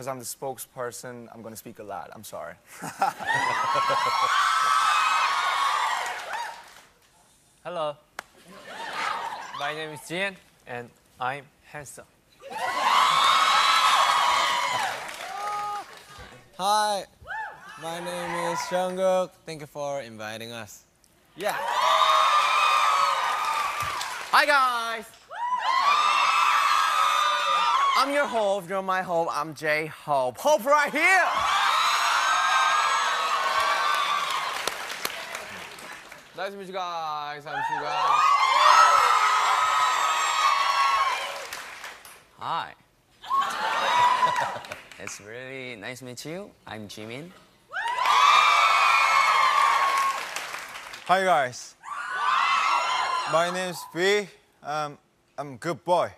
because I'm the spokesperson, I'm gonna speak a lot. I'm sorry. Hello. My name is Jin, and I'm handsome. Hi, my name is Jungkook. Thank you for inviting us. Yeah. Hi guys. I'm your Hope. You're my Hope. I'm J Hope. Hope right here. Nice to meet you guys. I'm Suga. Hi. it's really nice to meet you. I'm Jimin. Hi guys. My name's V. Um, I'm good boy.